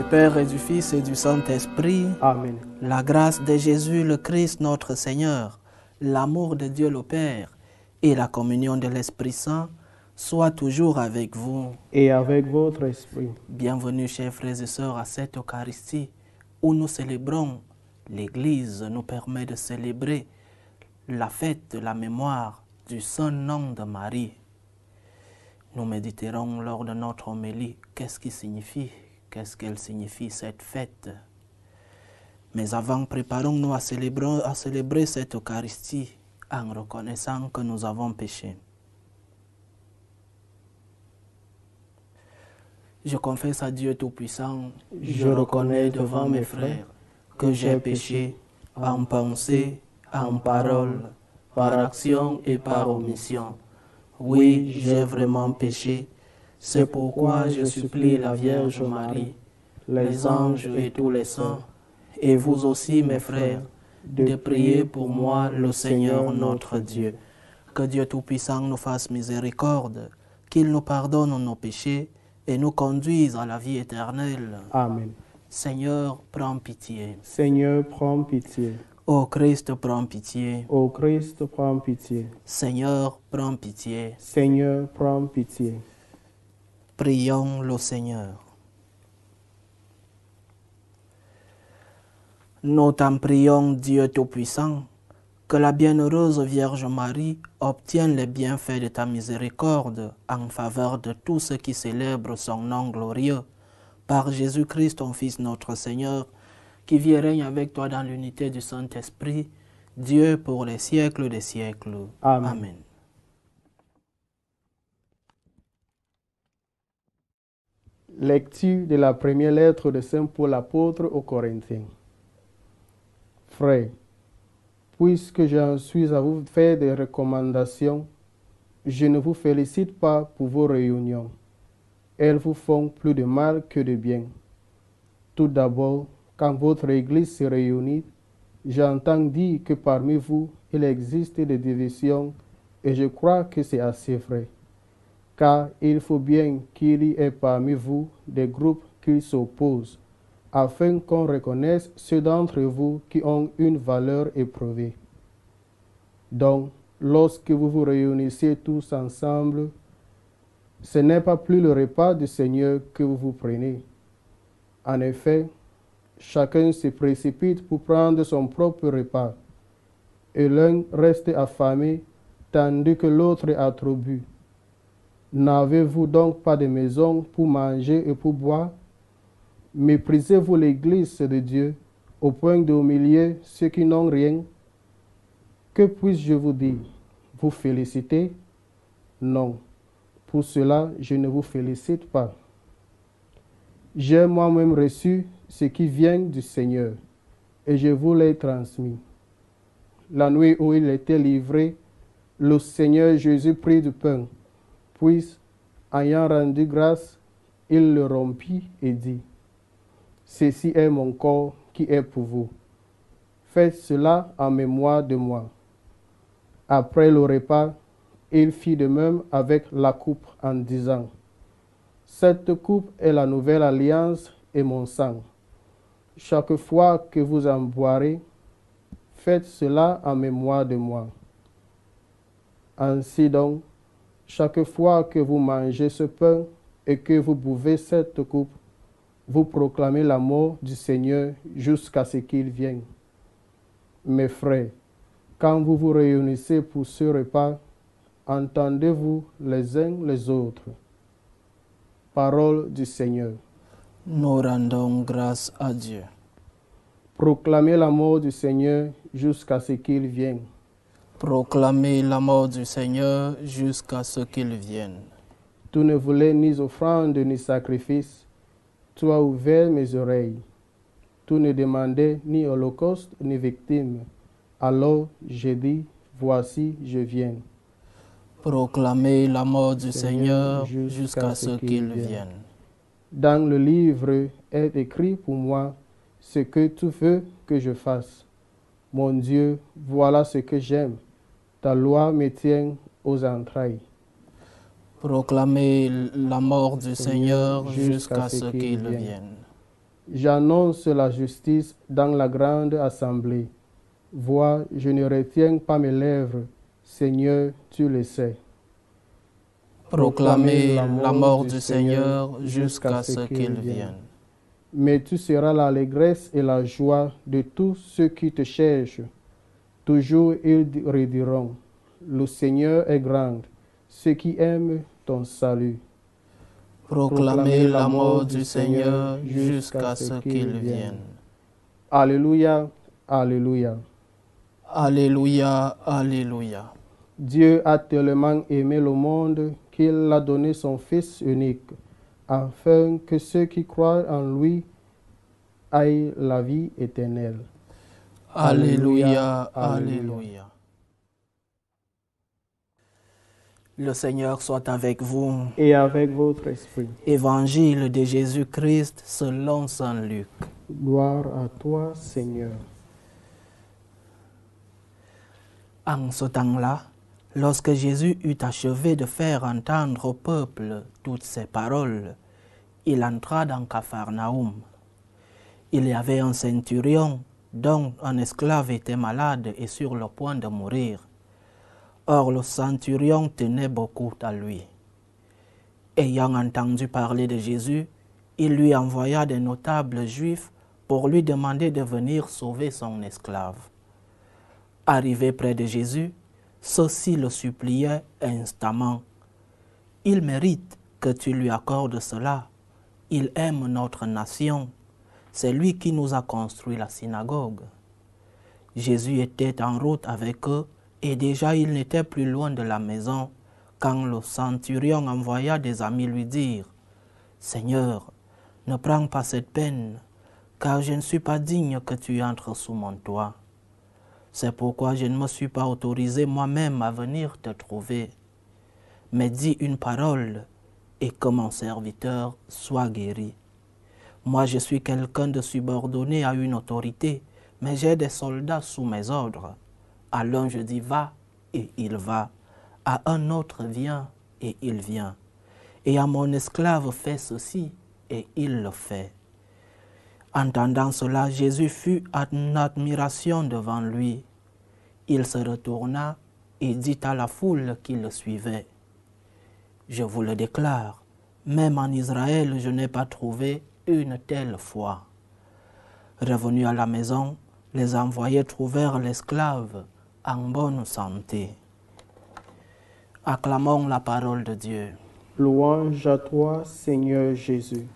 du Père et du Fils et du Saint-Esprit, Amen. la grâce de Jésus le Christ notre Seigneur, l'amour de Dieu le Père et la communion de l'Esprit Saint soient toujours avec vous. Et avec votre esprit. Bienvenue, chers frères et sœurs, à cette Eucharistie où nous célébrons. L'Église nous permet de célébrer la fête de la mémoire du Saint Nom de Marie. Nous méditerons lors de notre homélie qu'est-ce qui signifie, qu'est-ce qu'elle signifie cette fête? Mais avant, préparons-nous à célébrer, cette Eucharistie en reconnaissant que nous avons péché. Je confesse à Dieu Tout-Puissant, je reconnais devant mes frères que j'ai péché en pensée, en parole, par action et par omission. Oui, j'ai vraiment péché. C'est pourquoi je supplie la Vierge Marie, les anges et tous les saints, et vous aussi, mes frères, de prier pour moi le Seigneur notre Dieu. Que Dieu Tout-Puissant nous fasse miséricorde, qu'il nous pardonne nos péchés et nous conduise à la vie éternelle. Amen. Seigneur, prends pitié. Seigneur, prends pitié. Ô Christ, prends pitié. Ô Christ, prends pitié. Seigneur, prends pitié. Seigneur, prends pitié. Prions le Seigneur. Nous t'en prions, Dieu Tout-Puissant, que la bienheureuse Vierge Marie obtienne les bienfaits de ta miséricorde en faveur de tous ceux qui célèbrent son nom glorieux. Par Jésus-Christ, ton Fils notre Seigneur, qui vit et règne avec toi dans l'unité du Saint-Esprit, Dieu pour les siècles des siècles. Amen. Amen. Lecture de la première lettre de Saint Paul apôtre aux Corinthiens. Frères, puisque j'en suis à vous faire des recommandations, je ne vous félicite pas pour vos réunions. Elles vous font plus de mal que de bien. Tout d'abord, quand votre Église se réunit, j'entends dire que parmi vous, il existe des divisions et je crois que c'est assez vrai. Car il faut bien qu'il y ait parmi vous des groupes qui s'opposent, afin qu'on reconnaisse ceux d'entre vous qui ont une valeur éprouvée. Donc, lorsque vous vous réunissez tous ensemble, ce n'est pas plus le repas du Seigneur que vous vous prenez. En effet, chacun se précipite pour prendre son propre repas, et l'un reste affamé, tandis que l'autre a trop bu. N'avez-vous donc pas de maison pour manger et pour boire? Méprisez-vous l'Église de Dieu au point d'humilier ceux qui n'ont rien Que puis-je vous dire? Vous féliciter Non. Pour cela, je ne vous félicite pas. J'ai moi-même reçu ce qui vient du Seigneur, et je vous l'ai transmis. La nuit où il était livré, le Seigneur Jésus prit du pain, puis, ayant rendu grâce, il le rompit et dit, Ceci est mon corps qui est pour vous. Faites cela en mémoire de moi. Après le repas, il fit de même avec la coupe en disant, Cette coupe est la nouvelle alliance et mon sang. Chaque fois que vous en boirez, faites cela en mémoire de moi. Ainsi donc, chaque fois que vous mangez ce pain et que vous buvez cette coupe, vous proclamez la mort du Seigneur jusqu'à ce qu'il vienne. Mes frères, quand vous vous réunissez pour ce repas, entendez-vous les uns les autres. Parole du Seigneur. Nous rendons grâce à Dieu. Proclamez la mort du Seigneur jusqu'à ce qu'il vienne. Proclamez la mort du Seigneur jusqu'à ce qu'il vienne. Tu ne voulais ni offrande ni sacrifice. Tu as ouvert mes oreilles. Tu ne demandais ni holocauste ni victime. Alors j'ai dit, voici, je viens. Proclamez la mort du Seigneur, Seigneur jusqu'à ce qu'il qu'il vienne. vienne. Dans le livre est écrit pour moi ce que tu veux que je fasse. Mon Dieu, voilà ce que j'aime. Ta loi me tient aux entrailles. Proclamez la mort du Seigneur jusqu'à ce qu'il vienne. J'annonce la justice dans la grande assemblée. Vois, je ne retiens pas mes lèvres. Seigneur, tu le sais. Proclamez la mort du Seigneur jusqu'à ce qu'il vienne. Mais tu seras l'allégresse et la joie de tous ceux qui te cherchent. Toujours ils rediront, le Seigneur est grand, ceux qui aiment ton salut. Proclamez la mort du Seigneur jusqu'à ce qu'il vienne. Alléluia, Alléluia. Alléluia, Alléluia. Dieu a tellement aimé le monde qu'il a donné son Fils unique, afin que ceux qui croient en lui aient la vie éternelle. Alléluia, Alléluia. Le Seigneur soit avec vous. Et avec votre esprit. Évangile de Jésus-Christ selon Saint Luc. Gloire à toi, Seigneur. En ce temps-là, lorsque Jésus eut achevé de faire entendre au peuple toutes ces paroles, il entra dans Capharnaüm. Il y avait un centurion dont un esclave était malade et sur le point de mourir. Or le centurion tenait beaucoup à lui. Ayant entendu parler de Jésus, il lui envoya des notables juifs pour lui demander de venir sauver son esclave. Arrivé près de Jésus, ceux-ci le suppliaient instamment. Il mérite que tu lui accordes cela. Il aime notre nation. C'est lui qui nous a construit la synagogue. Jésus était en route avec eux et déjà il n'était plus loin de la maison quand le centurion envoya des amis lui dire, Seigneur, ne prends pas cette peine, car je ne suis pas digne que tu entres sous mon toit. C'est pourquoi je ne me suis pas autorisé moi-même à venir te trouver. Mais dis une parole et que mon serviteur soit guéri. Moi, je suis quelqu'un de subordonné à une autorité, mais j'ai des soldats sous mes ordres. À l'un, je dis va et il va. À un autre, viens et il vient. Et à mon esclave, fais ceci et il le fait. Entendant cela, Jésus fut en admiration devant lui. Il se retourna et dit à la foule qui le suivait, Je vous le déclare, même en Israël, je n'ai pas trouvé une telle foi. Revenu à la maison, les envoyés trouvèrent l'esclave en bonne santé. Acclamons la parole de Dieu. Louange à toi, Seigneur Jésus.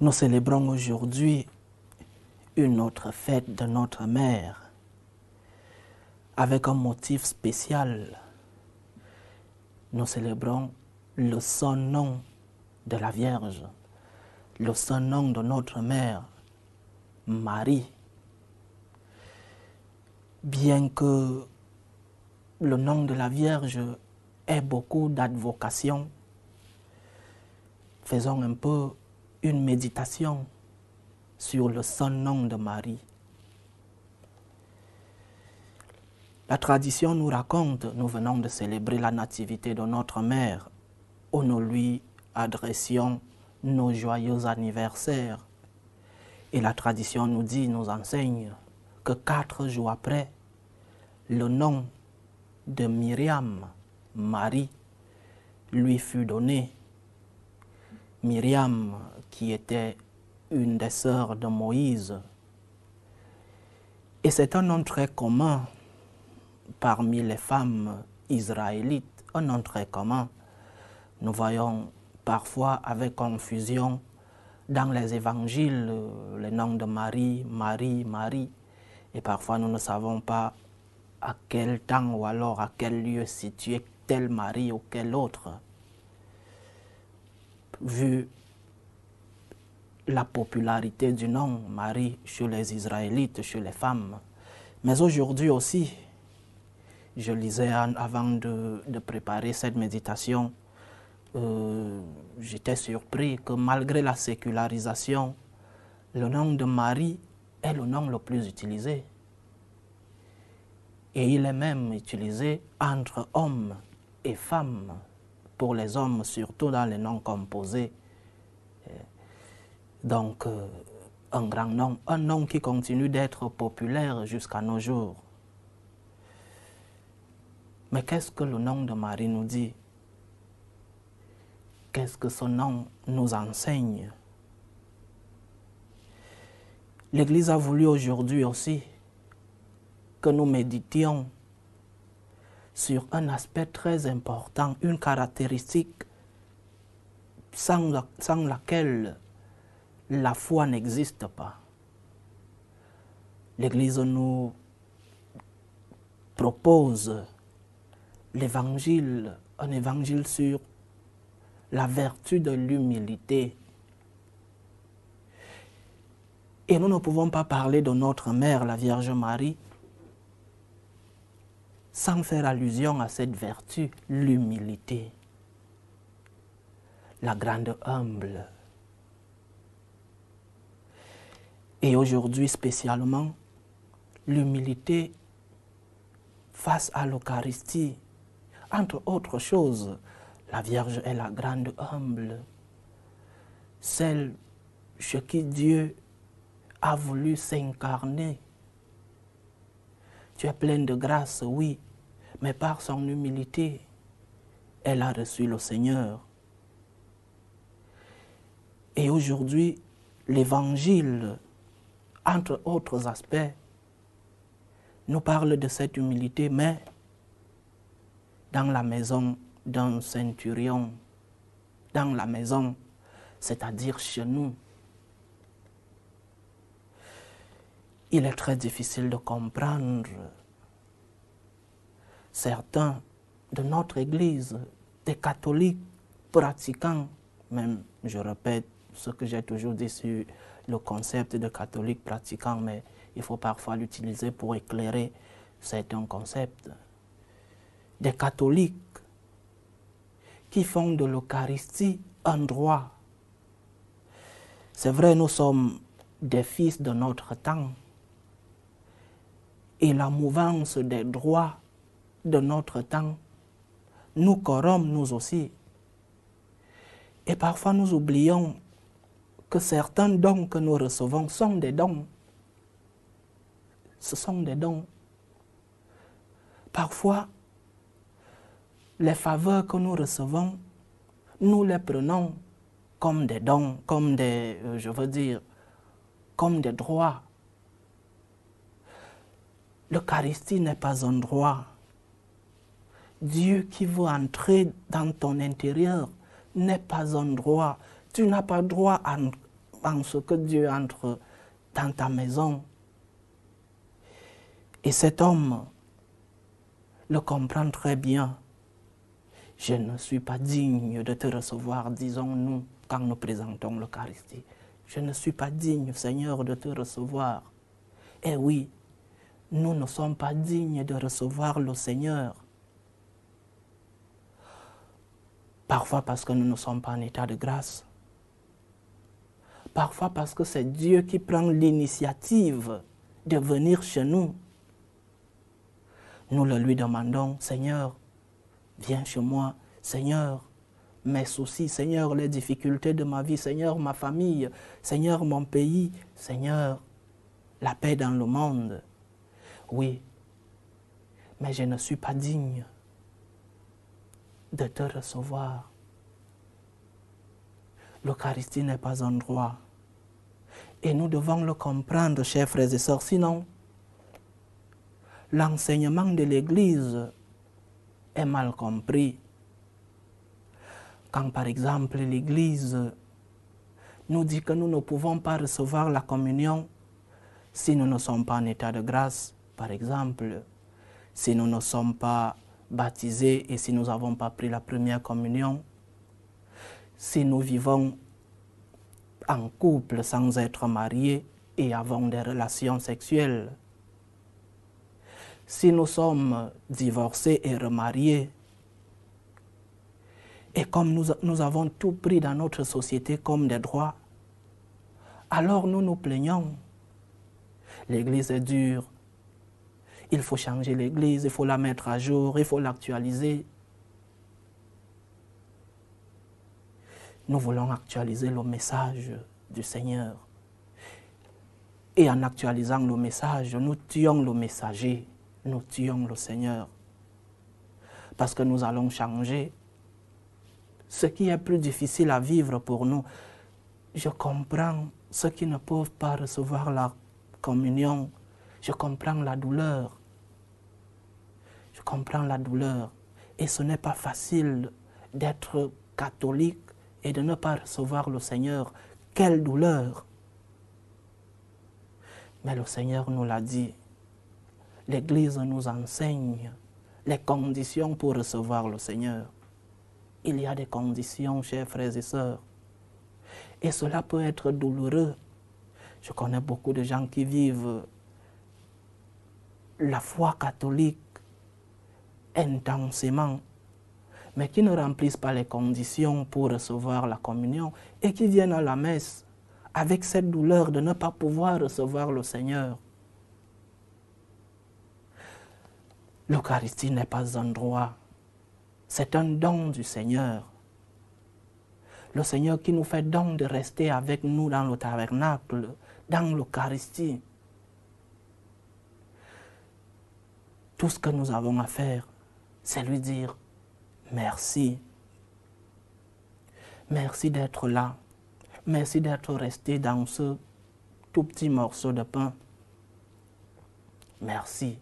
Nous célébrons aujourd'hui une autre fête de notre mère avec un motif spécial. Nous célébrons le saint nom de la Vierge, le saint nom de notre mère, Marie. Bien que le nom de la Vierge ait beaucoup d'advocation, faisons un peu une méditation sur le saint nom de Marie. La tradition nous raconte, nous venons de célébrer la nativité de notre mère, où nous lui adressions nos joyeux anniversaires. Et la tradition nous dit, nous enseigne que quatre jours après, le nom de Myriam, Marie, lui fut donné. Myriam, qui était une des sœurs de Moïse. Et c'est un nom très commun parmi les femmes israélites, un nom très commun. Nous voyons parfois avec confusion dans les évangiles le nom de Marie, Marie, Marie. Et parfois nous ne savons pas à quel temps ou alors à quel lieu situé telle Marie ou quelle autre. Vu la popularité du nom Marie chez les Israélites, chez les femmes. Mais aujourd'hui aussi, je lisais avant de, préparer cette méditation, euh, j'étais surpris que malgré la sécularisation, le nom de Marie est le nom le plus utilisé. Et il est même utilisé entre hommes et femmes, pour les hommes surtout dans les noms composés. Donc, euh, un grand nom, un nom qui continue d'être populaire jusqu'à nos jours. Mais qu'est-ce que le nom de Marie nous dit? Qu'est-ce que son nom nous enseigne L'Église a voulu aujourd'hui aussi que nous méditions sur un aspect très important, une caractéristique sans, laquelle la foi n'existe pas. L'Église nous propose l'évangile, un évangile sur la vertu de l'humilité. Et nous ne pouvons pas parler de notre mère, la Vierge Marie, sans faire allusion à cette vertu, l'humilité, la grande humble. Et aujourd'hui spécialement, l'humilité face à l'Eucharistie. Entre autres choses, la Vierge est la grande humble, celle chez qui Dieu a voulu s'incarner. Tu es pleine de grâce, oui, mais par son humilité, elle a reçu le Seigneur. Et aujourd'hui, l'Évangile entre autres aspects, nous parle de cette humilité, mais dans la maison d'un centurion, dans la maison, c'est-à-dire chez nous. Il est très difficile de comprendre certains de notre Église, des catholiques pratiquants, même, je répète ce que j'ai toujours dit sur le concept de catholique pratiquant, mais il faut parfois l'utiliser pour éclairer certains concepts. Des catholiques qui font de l'Eucharistie un droit. C'est vrai, nous sommes des fils de notre temps. Et la mouvance des droits de notre temps nous corrompt nous aussi. Et parfois nous oublions que certains dons que nous recevons sont des dons. Ce sont des dons. Parfois, les faveurs que nous recevons, nous les prenons comme des dons, comme des, euh, je veux dire, comme des droits. L'Eucharistie n'est pas un droit. Dieu qui veut entrer dans ton intérieur n'est pas un droit. Tu n'as pas droit à pense que Dieu entre dans ta maison. Et cet homme le comprend très bien. Je ne suis pas digne de te recevoir, disons-nous, quand nous présentons l'Eucharistie. Je ne suis pas digne, Seigneur, de te recevoir. Eh oui, nous ne sommes pas dignes de recevoir le Seigneur. Parfois parce que nous ne sommes pas en état de grâce. Parfois parce que c'est Dieu qui prend l'initiative de venir chez nous. Nous le lui demandons, Seigneur, viens chez moi, Seigneur, mes soucis, Seigneur, les difficultés de ma vie, Seigneur, ma famille, Seigneur, mon pays, Seigneur, la paix dans le monde. Oui, mais je ne suis pas digne de te recevoir. L'Eucharistie n'est pas un droit. Et nous devons le comprendre, chers frères et sœurs. Sinon, l'enseignement de l'Église est mal compris. Quand par exemple l'Église nous dit que nous ne pouvons pas recevoir la communion si nous ne sommes pas en état de grâce, par exemple, si nous ne sommes pas baptisés et si nous n'avons pas pris la première communion, si nous vivons en couple sans être mariés et avons des relations sexuelles. Si nous sommes divorcés et remariés, et comme nous, nous, avons tout pris dans notre société comme des droits, alors nous nous plaignons. L'Église est dure. Il faut changer l'Église, il faut la mettre à jour, il faut l'actualiser. Nous voulons actualiser le message du Seigneur. Et en actualisant le message, nous tuons le messager, nous tuons le Seigneur. Parce que nous allons changer. Ce qui est plus difficile à vivre pour nous, je comprends ceux qui ne peuvent pas recevoir la communion. Je comprends la douleur. Je comprends la douleur. Et ce n'est pas facile d'être catholique et de ne pas recevoir le Seigneur. Quelle douleur Mais le Seigneur nous l'a dit. L'Église nous enseigne les conditions pour recevoir le Seigneur. Il y a des conditions, chers frères et sœurs. Et cela peut être douloureux. Je connais beaucoup de gens qui vivent la foi catholique intensément, mais qui ne remplissent pas les conditions pour recevoir la communion et qui viennent à la messe avec cette douleur de ne pas pouvoir recevoir le Seigneur. L'Eucharistie n'est pas un droit, c'est un don du Seigneur. Le Seigneur qui nous fait don de rester avec nous dans le tabernacle, dans l'Eucharistie. Tout ce que nous avons à faire, c'est lui dire merci. Merci d'être là. Merci d'être resté dans ce tout petit morceau de pain. Merci.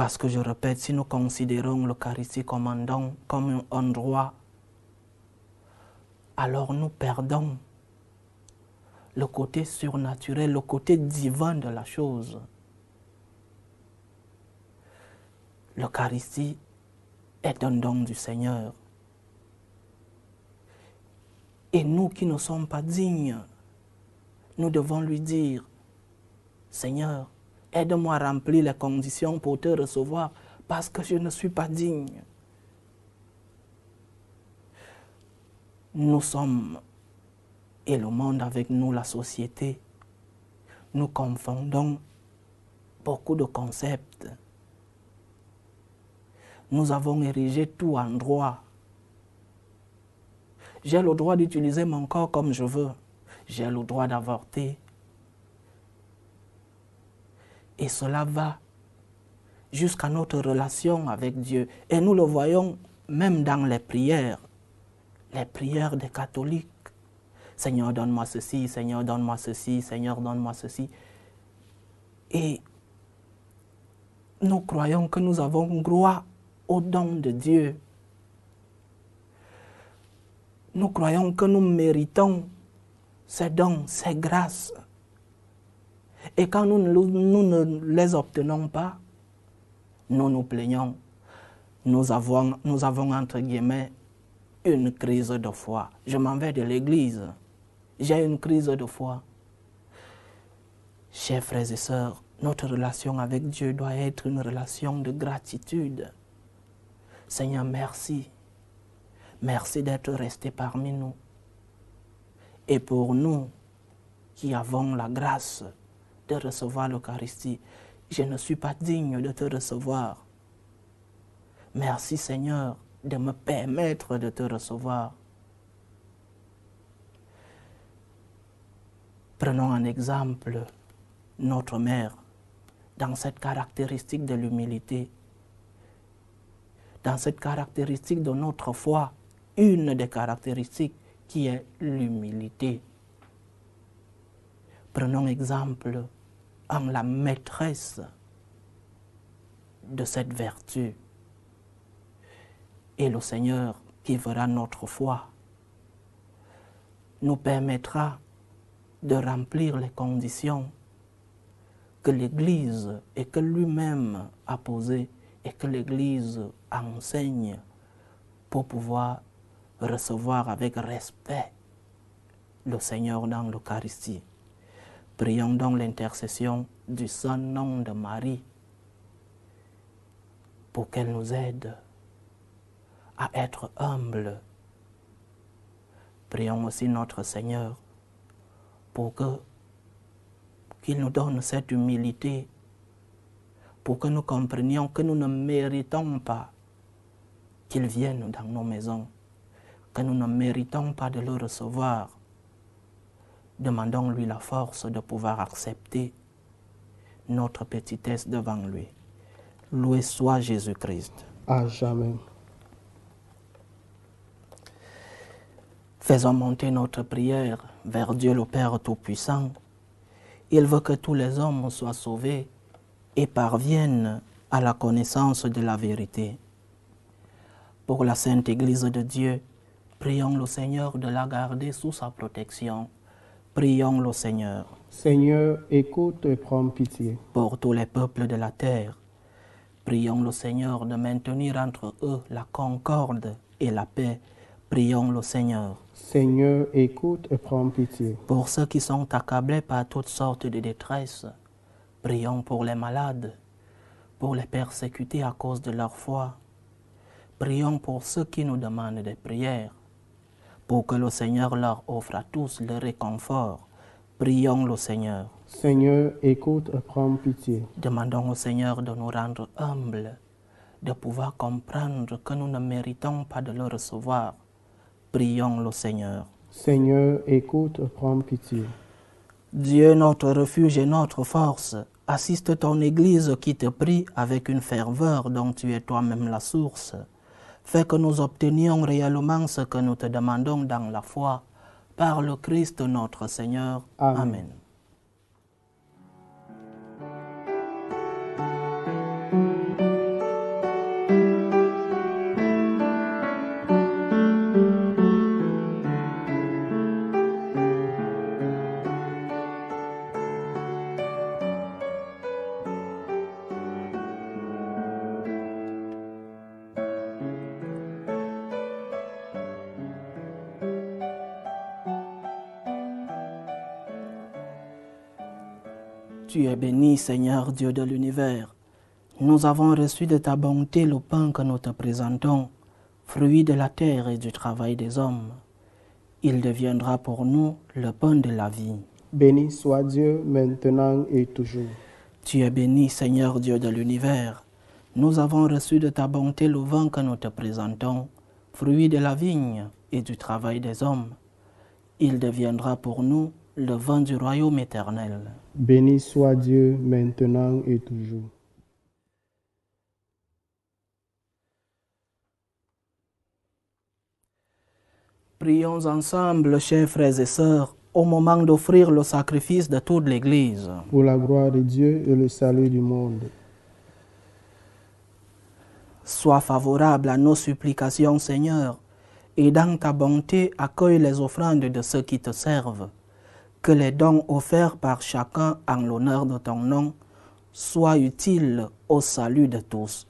Parce que je répète, si nous considérons l'Eucharistie comme un don, comme un droit, alors nous perdons le côté surnaturel, le côté divin de la chose. L'Eucharistie est un don du Seigneur. Et nous qui ne sommes pas dignes, nous devons lui dire, Seigneur, aide-moi à remplir les conditions pour te recevoir parce que je ne suis pas digne. Nous sommes, et le monde avec nous, la société, nous confondons beaucoup de concepts nous avons érigé tout en droit. J'ai le droit d'utiliser mon corps comme je veux. J'ai le droit d'avorter. Et cela va jusqu'à notre relation avec Dieu. Et nous le voyons même dans les prières, les prières des catholiques. Seigneur, donne-moi ceci, Seigneur, donne-moi ceci, Seigneur, donne-moi ceci. Et nous croyons que nous avons droit au don de Dieu. Nous croyons que nous méritons ces dons, ces grâces. Et quand nous, ne les obtenons pas, nous nous plaignons. Nous avons, nous avons, entre guillemets, une crise de foi. Je m'en vais de l'église. J'ai une crise de foi. Chers frères et sœurs, notre relation avec Dieu doit être une relation de gratitude. Seigneur, merci. Merci d'être resté parmi nous. Et pour nous qui avons la grâce de recevoir l'Eucharistie, je ne suis pas digne de te recevoir. Merci Seigneur de me permettre de te recevoir. Prenons un exemple, notre mère, dans cette caractéristique de l'humilité dans cette caractéristique de notre foi, une des caractéristiques qui est l'humilité. Prenons exemple en la maîtresse de cette vertu. Et le Seigneur qui verra notre foi nous permettra de remplir les conditions que l'Église et que lui-même a posées et que l'Église enseigne pour pouvoir recevoir avec respect le Seigneur dans l'Eucharistie. Prions donc l'intercession du Saint-Nom de Marie pour qu'elle nous aide à être humbles. Prions aussi notre Seigneur pour qu'il nous donne cette humilité pour que nous comprenions que nous ne méritons pas qu'il vienne dans nos maisons, que nous ne méritons pas de le recevoir, demandons-lui la force de pouvoir accepter notre petitesse devant lui. Loué soit Jésus-Christ. À jamais. Faisons monter notre prière vers Dieu le Père Tout-Puissant. Il veut que tous les hommes soient sauvés et parviennent à la connaissance de la vérité. Pour la Sainte Église de Dieu, prions le Seigneur de la garder sous sa protection. Prions le Seigneur. Seigneur, écoute et prends pitié. Pour tous les peuples de la terre, prions le Seigneur de maintenir entre eux la concorde et la paix. Prions le Seigneur. Seigneur, écoute et prends pitié. Pour ceux qui sont accablés par toutes sortes de détresse, prions pour les malades, pour les persécutés à cause de leur foi. Prions pour ceux qui nous demandent des prières, pour que le Seigneur leur offre à tous le réconfort. Prions le Seigneur. Seigneur, écoute et prends pitié. Demandons au Seigneur de nous rendre humbles, de pouvoir comprendre que nous ne méritons pas de le recevoir. Prions le Seigneur. Seigneur, écoute et prends pitié. Dieu, notre refuge et notre force, assiste ton Église qui te prie avec une ferveur dont tu es toi-même la source. Fais que nous obtenions réellement ce que nous te demandons dans la foi, par le Christ notre Seigneur. Amen. Amen. Tu es béni, Seigneur Dieu de l'univers. Nous avons reçu de ta bonté le pain que nous te présentons, fruit de la terre et du travail des hommes. Il deviendra pour nous le pain de la vie. Béni soit Dieu maintenant et toujours. Tu es béni, Seigneur Dieu de l'univers. Nous avons reçu de ta bonté le vin que nous te présentons, fruit de la vigne et du travail des hommes. Il deviendra pour nous le vin du royaume éternel. Béni soit Dieu maintenant et toujours. Prions ensemble, chers frères et sœurs, au moment d'offrir le sacrifice de toute l'Église. Pour la gloire de Dieu et le salut du monde. Sois favorable à nos supplications, Seigneur, et dans ta bonté accueille les offrandes de ceux qui te servent. Que les dons offerts par chacun en l'honneur de ton nom soient utiles au salut de tous.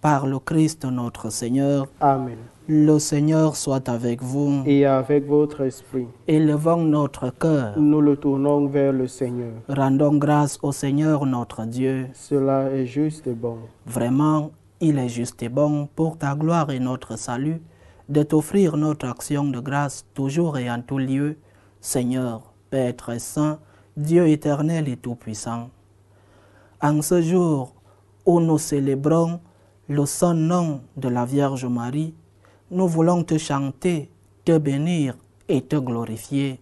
Par le Christ notre Seigneur, Amen. le Seigneur soit avec vous. Et avec votre esprit, Élevons notre cœur. nous le tournons vers le Seigneur. Rendons grâce au Seigneur notre Dieu. Cela est juste et bon. Vraiment, il est juste et bon pour ta gloire et notre salut de t'offrir notre action de grâce toujours et en tout lieu, Seigneur, Père saint, Dieu éternel et tout-puissant. En ce jour où nous célébrons le saint nom de la Vierge Marie, nous voulons te chanter, te bénir et te glorifier,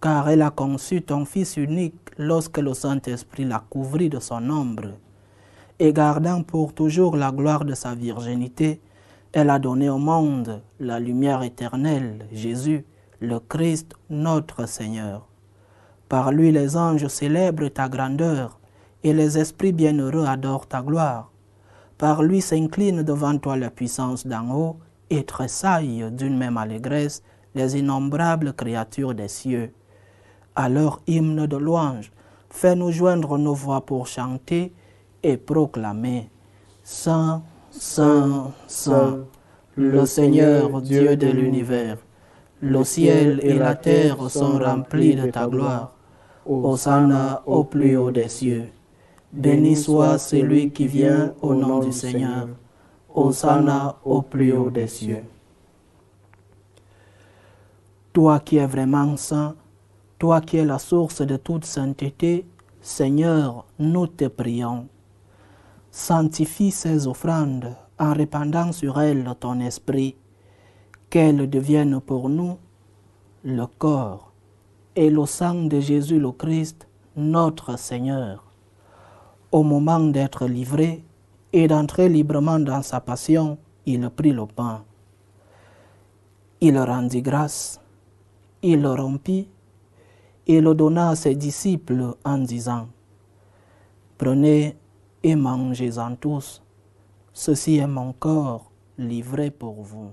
car elle a conçu ton Fils unique lorsque le Saint-Esprit l'a couvrit de son ombre et gardant pour toujours la gloire de sa virginité, elle a donné au monde la lumière éternelle, Jésus, le Christ, notre Seigneur. Par lui les anges célèbrent ta grandeur, et les esprits bienheureux adorent ta gloire. Par lui s'inclinent devant toi la puissance d'en haut, et tressaillent d'une même allégresse les innombrables créatures des cieux. À leur hymne de louange, fais-nous joindre nos voix pour chanter et proclamer Saint, Saint, Saint, le Seigneur Dieu de l'univers. Le ciel et la terre sont remplis de ta gloire. Hosanna au plus haut des cieux. Béni soit celui qui vient au nom du Seigneur. Hosanna au plus haut des cieux. Toi qui es vraiment saint, toi qui es la source de toute sainteté, Seigneur, nous te prions. Sanctifie ces offrandes en répandant sur elles ton esprit, qu'elles deviennent pour nous le corps et le sang de Jésus le Christ, notre Seigneur. Au moment d'être livré et d'entrer librement dans sa passion, il prit le pain. Il rendit grâce, il le rompit et le donna à ses disciples en disant, Prenez et mangez-en tous, ceci est mon corps livré pour vous.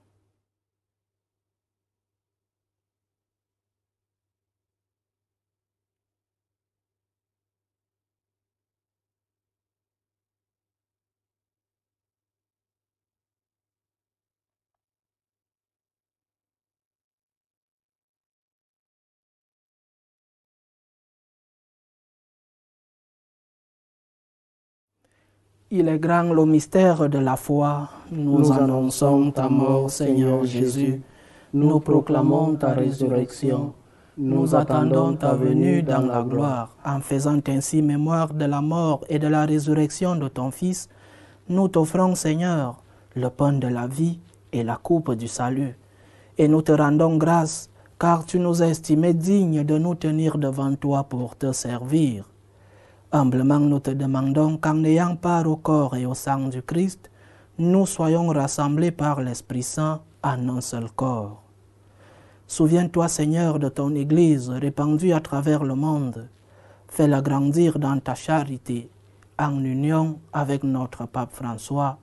Il est grand le mystère de la foi. Nous, annonçons ta mort, Seigneur Jésus. Nous proclamons ta résurrection. Nous attendons ta venue dans la gloire. En faisant ainsi mémoire de la mort et de la résurrection de ton Fils, nous t'offrons, Seigneur, le pain de la vie et la coupe du salut. Et nous te rendons grâce, car tu nous as estimés dignes de nous tenir devant toi pour te servir. Humblement, nous te demandons qu'en ayant part au corps et au sang du Christ, nous soyons rassemblés par l'Esprit Saint en un seul corps. Souviens-toi, Seigneur, de ton Église répandue à travers le monde. Fais-la grandir dans ta charité, en union avec notre pape François,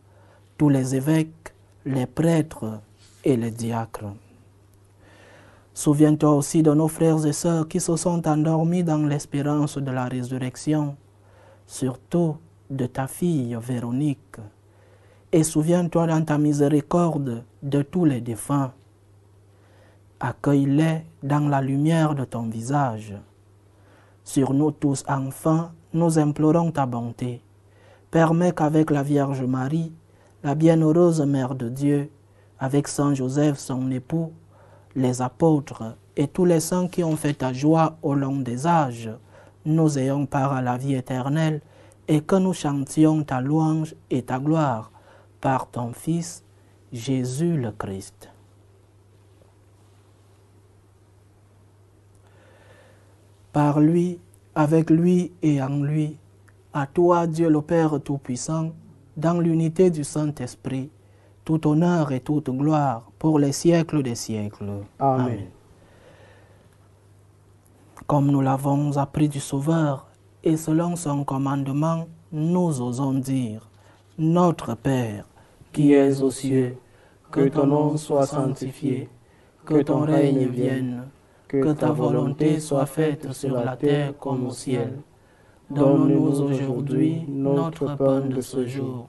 tous les évêques, les prêtres et les diacres. Souviens-toi aussi de nos frères et sœurs qui se sont endormis dans l'espérance de la résurrection, surtout de ta fille Véronique. Et souviens-toi dans ta miséricorde de tous les défunts. Accueille-les dans la lumière de ton visage. Sur nous tous enfants, nous implorons ta bonté. Permets qu'avec la Vierge Marie, la bienheureuse Mère de Dieu, avec Saint Joseph son époux, les apôtres et tous les saints qui ont fait ta joie au long des âges, nous ayons part à la vie éternelle et que nous chantions ta louange et ta gloire par ton Fils, Jésus le Christ. Par lui, avec lui et en lui, à toi Dieu le Père Tout-Puissant, dans l'unité du Saint-Esprit, tout honneur et toute gloire pour les siècles des siècles. Amen. Comme nous l'avons appris du Sauveur, et selon son commandement, nous osons dire, Notre Père, qui es aux cieux, que ton nom soit sanctifié, que ton règne vienne, que ta volonté soit faite sur la terre comme au ciel. Donne-nous aujourd'hui notre pain de ce jour.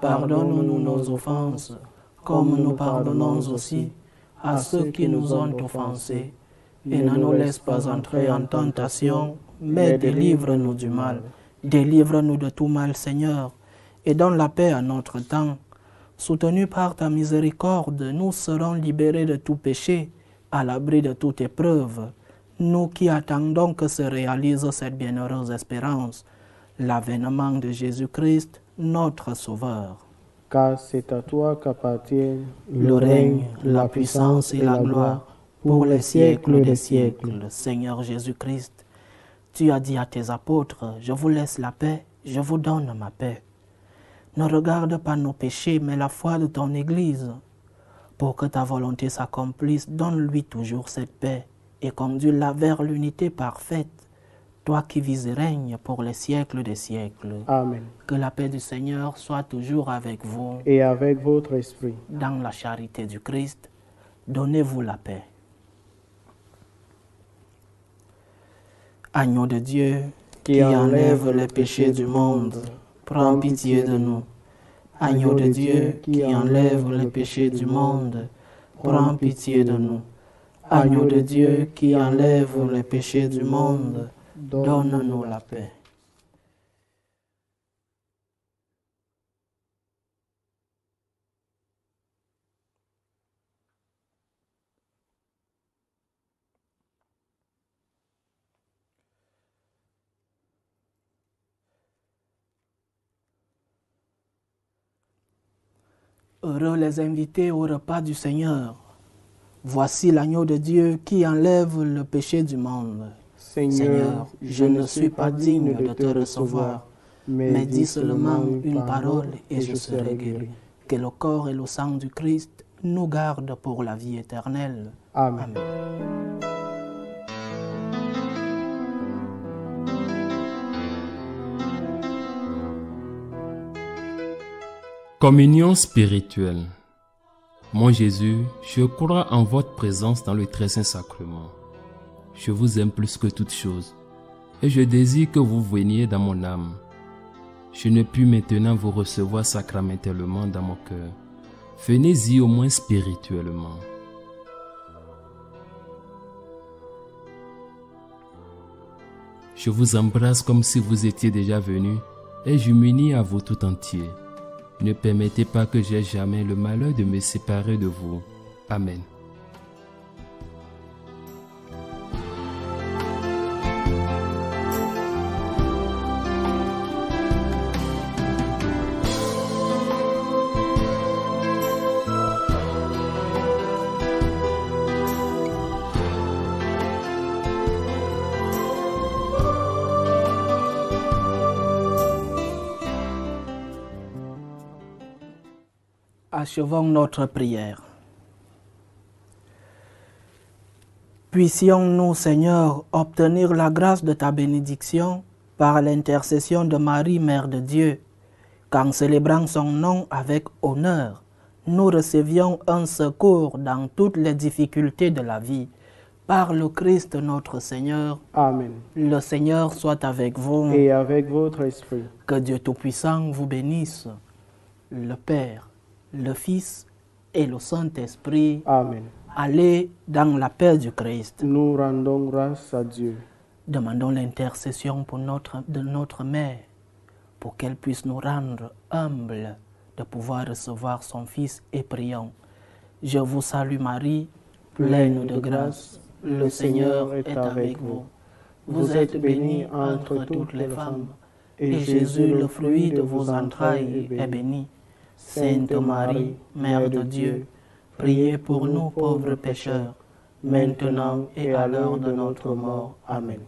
Pardonne-nous nos offenses, comme nous pardonnons aussi à ceux qui nous ont offensés. Et ne nous laisse pas entrer en tentation, mais délivre-nous du mal. Délivre-nous de tout mal, Seigneur, et donne la paix à notre temps. Soutenus par ta miséricorde, nous serons libérés de tout péché, à l'abri de toute épreuve. Nous qui attendons que se réalise cette bienheureuse espérance, l'avènement de Jésus-Christ, notre Sauveur. Car c'est à toi qu'appartiennent Le règne, la puissance et la gloire pour les siècles des siècles, Seigneur Jésus-Christ. Tu as dit à tes apôtres, je vous laisse la paix, je vous donne ma paix. Ne regarde pas nos péchés, mais la foi de ton Église. Pour que ta volonté s'accomplisse, donne-lui toujours cette paix et conduis-la vers l'unité parfaite, toi qui vis et règnes pour les siècles des siècles. Amen. Que la paix du Seigneur soit toujours avec vous. Et avec votre esprit. Dans la charité du Christ, donnez-vous la paix. Agneau de Dieu, qui enlève les péchés du monde, prends pitié de nous. Agneau de Dieu, qui enlève les péchés du monde, prends pitié de nous. Agneau de Dieu, qui enlève les péchés du monde, donne-nous la paix. Heureux les invités au repas du Seigneur. Voici l'agneau de Dieu qui enlève le péché du monde. Seigneur, je ne suis pas digne de te recevoir, mais dis seulement une parole et je serai guéri. Que le corps et le sang du Christ nous gardent pour la vie éternelle. Amen. Communion spirituelle. Mon Jésus, je crois en votre présence dans le très saint sacrement. Je vous aime plus que toute chose et je désire que vous veniez dans mon âme. Je ne puis maintenant vous recevoir sacramentellement dans mon cœur. Venez-y au moins spirituellement. Je vous embrasse comme si vous étiez déjà venu et je m'unis à vous tout entier. Ne permettez pas que j'aie jamais le malheur de me séparer de vous. Amen. Achevons notre prière. Puissions-nous, Seigneur, obtenir la grâce de ta bénédiction par l'intercession de Marie, Mère de Dieu, qu'en célébrant son nom avec honneur, nous recevions un secours dans toutes les difficultés de la vie. Par le Christ notre Seigneur. Amen. Le Seigneur soit avec vous. Et avec votre esprit. Que Dieu Tout-Puissant vous bénisse, le Père, le Fils et le Saint-Esprit. Amen. Allez dans la paix du Christ. Nous rendons grâce à Dieu. Demandons l'intercession pour notre, de notre Mère, pour qu'elle puisse nous rendre humbles de pouvoir recevoir son Fils et prions. Je vous salue Marie, pleine de grâce. Le Seigneur est avec vous. Vous êtes bénie entre toutes les femmes, et Jésus, le fruit de vos entrailles, est béni. Sainte Marie, Mère de Dieu, priez pour nous pauvres pécheurs, maintenant et à l'heure de notre mort. Amen.